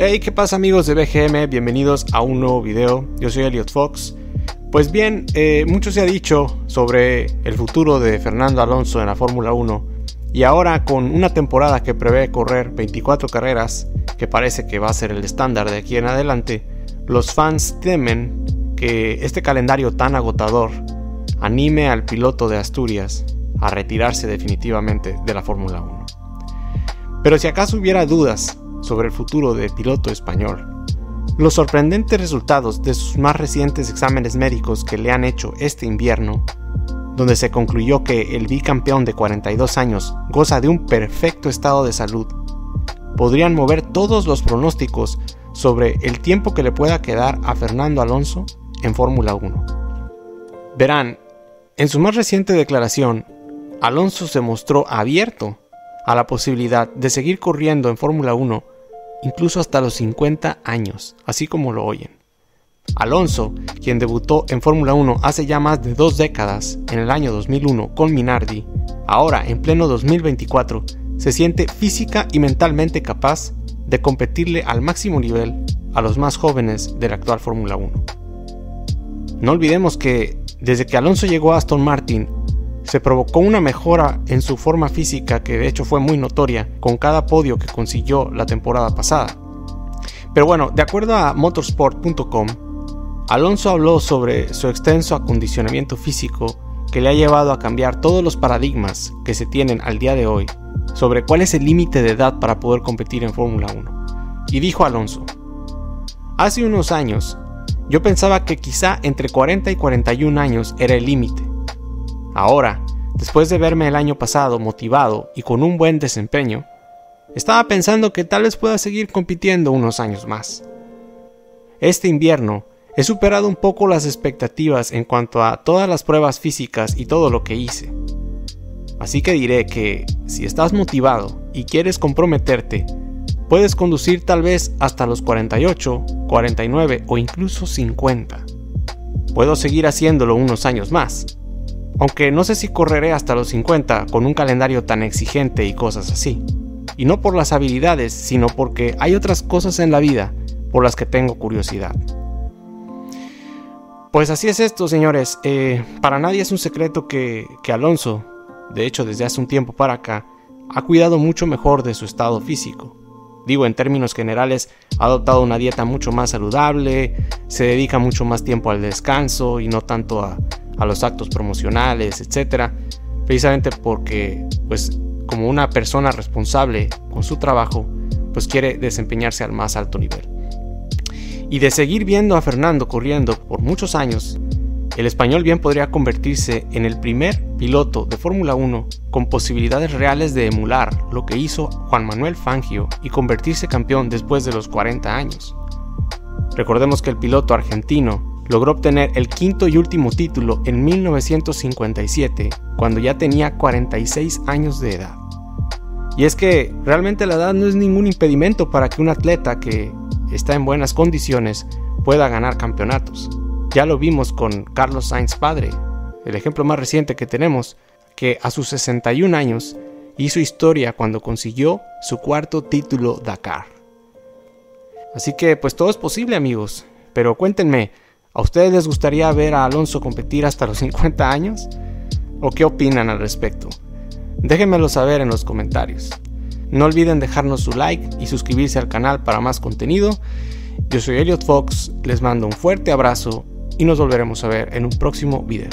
Hey, ¿qué pasa amigos de BGM? Bienvenidos a un nuevo video. Yo soy Elliot Fox. Pues bien, eh, mucho se ha dicho sobre el futuro de Fernando Alonso en la Fórmula 1 y ahora con una temporada que prevé correr 24 carreras, que parece que va a ser el estándar de aquí en adelante, los fans temen que este calendario tan agotador anime al piloto de Asturias a retirarse definitivamente de la Fórmula 1. Pero si acaso hubiera dudas sobre el futuro del piloto español. Los sorprendentes resultados de sus más recientes exámenes médicos que le han hecho este invierno, donde se concluyó que el bicampeón de 42 años goza de un perfecto estado de salud, podrían mover todos los pronósticos sobre el tiempo que le pueda quedar a Fernando Alonso en Fórmula 1. Verán, en su más reciente declaración, Alonso se mostró abierto a la posibilidad de seguir corriendo en Fórmula 1 incluso hasta los 50 años, así como lo oyen. Alonso, quien debutó en Fórmula 1 hace ya más de dos décadas, en el año 2001 con Minardi, ahora en pleno 2024, se siente física y mentalmente capaz de competirle al máximo nivel a los más jóvenes de la actual Fórmula 1. No olvidemos que desde que Alonso llegó a Aston Martin se provocó una mejora en su forma física que de hecho fue muy notoria con cada podio que consiguió la temporada pasada. Pero bueno, de acuerdo a motorsport.com, Alonso habló sobre su extenso acondicionamiento físico que le ha llevado a cambiar todos los paradigmas que se tienen al día de hoy sobre cuál es el límite de edad para poder competir en Fórmula 1. Y dijo Alonso, hace unos años yo pensaba que quizá entre 40 y 41 años era el límite, Ahora, después de verme el año pasado motivado y con un buen desempeño, estaba pensando que tal vez pueda seguir compitiendo unos años más. Este invierno he superado un poco las expectativas en cuanto a todas las pruebas físicas y todo lo que hice. Así que diré que si estás motivado y quieres comprometerte, puedes conducir tal vez hasta los 48, 49 o incluso 50. Puedo seguir haciéndolo unos años más, aunque no sé si correré hasta los 50 con un calendario tan exigente y cosas así. Y no por las habilidades, sino porque hay otras cosas en la vida por las que tengo curiosidad. Pues así es esto, señores. Eh, para nadie es un secreto que, que Alonso, de hecho desde hace un tiempo para acá, ha cuidado mucho mejor de su estado físico. Digo, en términos generales, ha adoptado una dieta mucho más saludable, se dedica mucho más tiempo al descanso y no tanto a, a los actos promocionales, etcétera, precisamente porque pues como una persona responsable con su trabajo, pues quiere desempeñarse al más alto nivel. Y de seguir viendo a Fernando corriendo por muchos años, el español bien podría convertirse en el primer piloto de Fórmula 1 con posibilidades reales de emular lo que hizo Juan Manuel Fangio y convertirse campeón después de los 40 años. Recordemos que el piloto argentino logró obtener el quinto y último título en 1957, cuando ya tenía 46 años de edad. Y es que realmente la edad no es ningún impedimento para que un atleta que está en buenas condiciones pueda ganar campeonatos. Ya lo vimos con Carlos Sainz padre, el ejemplo más reciente que tenemos, que a sus 61 años hizo historia cuando consiguió su cuarto título Dakar. Así que pues todo es posible amigos, pero cuéntenme, ¿A ustedes les gustaría ver a Alonso competir hasta los 50 años? ¿O qué opinan al respecto? Déjenmelo saber en los comentarios. No olviden dejarnos su like y suscribirse al canal para más contenido. Yo soy Elliot Fox, les mando un fuerte abrazo y nos volveremos a ver en un próximo video.